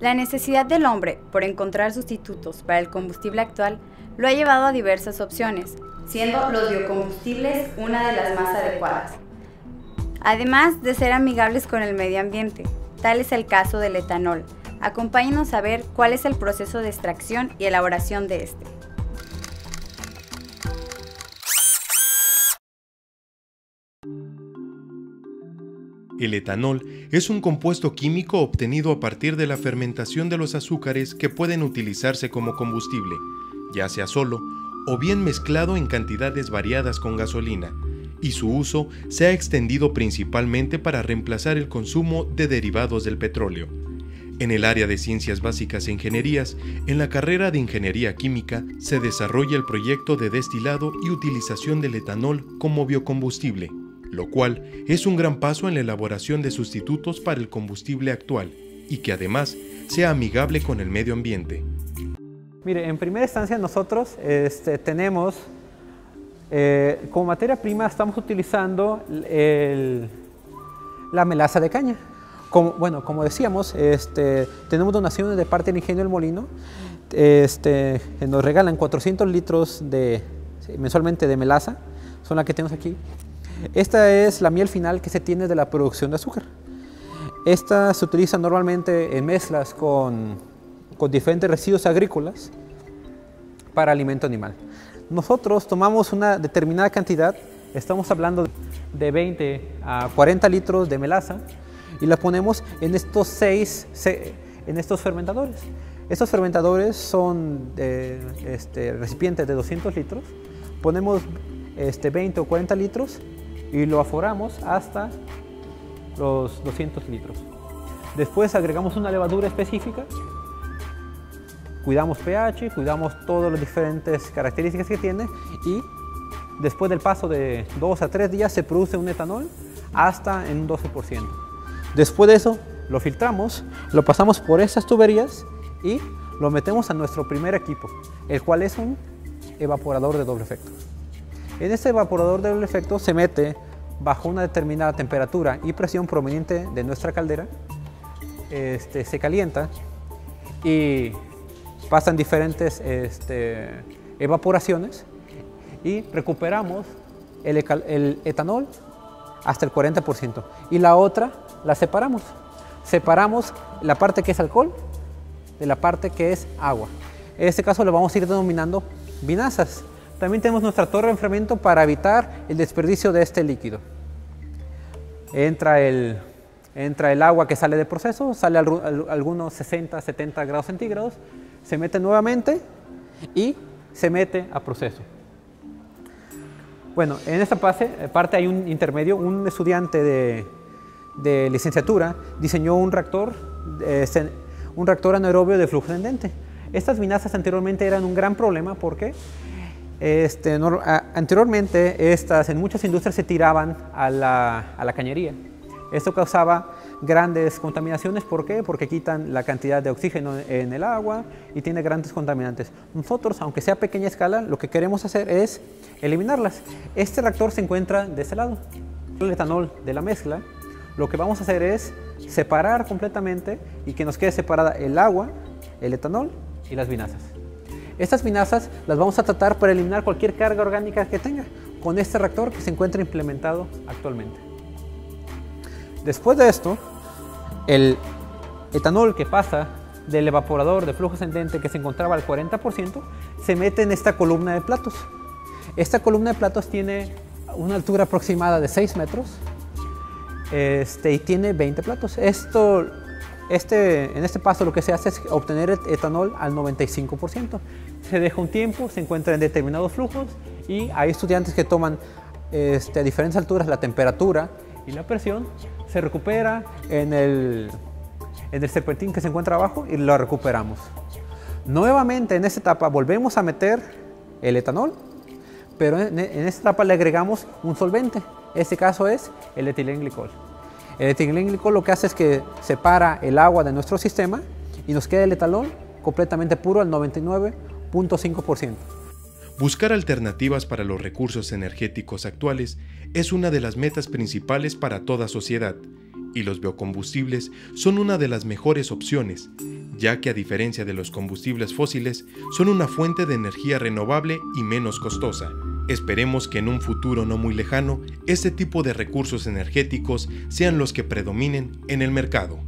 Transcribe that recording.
La necesidad del hombre por encontrar sustitutos para el combustible actual lo ha llevado a diversas opciones, siendo los biocombustibles una de las más adecuadas. Además de ser amigables con el medio ambiente, tal es el caso del etanol. Acompáñenos a ver cuál es el proceso de extracción y elaboración de este. El etanol es un compuesto químico obtenido a partir de la fermentación de los azúcares que pueden utilizarse como combustible, ya sea solo o bien mezclado en cantidades variadas con gasolina, y su uso se ha extendido principalmente para reemplazar el consumo de derivados del petróleo. En el área de ciencias básicas e ingenierías, en la carrera de ingeniería química, se desarrolla el proyecto de destilado y utilización del etanol como biocombustible lo cual es un gran paso en la elaboración de sustitutos para el combustible actual y que además sea amigable con el medio ambiente. Mire, en primera instancia nosotros este, tenemos, eh, como materia prima estamos utilizando la melaza de caña. Bueno, como decíamos, este, tenemos donaciones de parte del ingenio del molino, este, nos regalan 400 litros de, mensualmente de melaza, son las que tenemos aquí. Esta es la miel final que se tiene de la producción de azúcar. Esta se utiliza normalmente en mezclas con, con diferentes residuos agrícolas para alimento animal. Nosotros tomamos una determinada cantidad, estamos hablando de 20 a 40 litros de melaza y la ponemos en estos seis, en estos fermentadores. Estos fermentadores son este, recipientes de 200 litros, ponemos este, 20 o 40 litros y lo aforamos hasta los 200 litros. Después agregamos una levadura específica, cuidamos pH, cuidamos todas las diferentes características que tiene y después del paso de 2 a 3 días se produce un etanol hasta en un 12%. Después de eso lo filtramos, lo pasamos por esas tuberías y lo metemos a nuestro primer equipo, el cual es un evaporador de doble efecto. En este evaporador de efecto se mete bajo una determinada temperatura y presión proveniente de nuestra caldera, este, se calienta y pasan diferentes este, evaporaciones y recuperamos el, el, etanol hasta el 40% y la otra la separamos. Separamos la parte que es alcohol de la parte que es agua. En este caso lo vamos a ir denominando vinazas. También tenemos nuestra torre de enfriamiento para evitar el desperdicio de este líquido. Entra el, entra el agua que sale del proceso, sale a algunos 60, 70 grados centígrados, se mete nuevamente y se mete a proceso. Bueno, en esta parte hay un intermedio, un estudiante de, de licenciatura diseñó un reactor, un reactor anaerobio de flujo ascendente. Estas vinazas anteriormente eran un gran problema porque este, anteriormente estas en muchas industrias se tiraban a la, cañería. Esto causaba grandes contaminaciones, ¿por qué? Porque quitan la cantidad de oxígeno en el agua y tiene grandes contaminantes. Nosotros, aunque sea a pequeña escala, lo que queremos hacer es eliminarlas. Este reactor se encuentra de este lado. El etanol de la mezcla, lo que vamos a hacer es separar completamente y que nos quede separada el agua, el etanol y las vinazas. Estas vinazas las vamos a tratar para eliminar cualquier carga orgánica que tenga con este reactor que se encuentra implementado actualmente. Después de esto, el etanol que pasa del evaporador de flujo ascendente que se encontraba al 40% se mete en esta columna de platos. Esta columna de platos tiene una altura aproximada de 6 metros este, y tiene 20 platos. Esto este, en este paso lo que se hace es obtener etanol al 95%. Se deja un tiempo, se encuentra en determinados flujos y hay estudiantes que toman este, a diferentes alturas la temperatura y la presión, se recupera en el, en el serpentín que se encuentra abajo y lo recuperamos. Nuevamente en esta etapa volvemos a meter el etanol, pero en, en esta etapa le agregamos un solvente. Este caso es el etilenglicol. El etilenglicol lo que hace es que separa el agua de nuestro sistema y nos queda el etanol completamente puro al 99.5%. Buscar alternativas para los recursos energéticos actuales es una de las metas principales para toda sociedad y los biocombustibles son una de las mejores opciones, ya que a diferencia de los combustibles fósiles, son una fuente de energía renovable y menos costosa. Esperemos que en un futuro no muy lejano, este tipo de recursos energéticos sean los que predominen en el mercado.